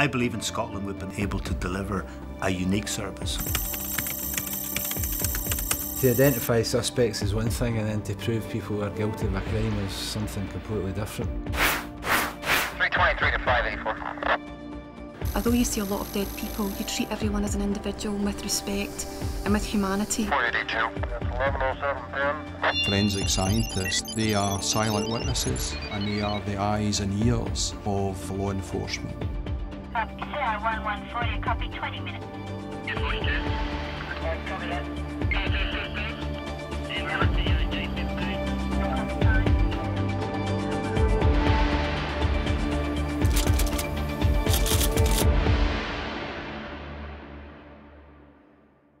I believe in Scotland we've been able to deliver a unique service. To identify suspects is one thing, and then to prove people are guilty of a crime is something completely different. 323 to 584. Although you see a lot of dead people, you treat everyone as an individual with respect and with humanity. 482. That's 110710. Forensic scientists, they are silent witnesses and they are the eyes and ears of law enforcement. Copy, CR 1140, copy. 20 minutes.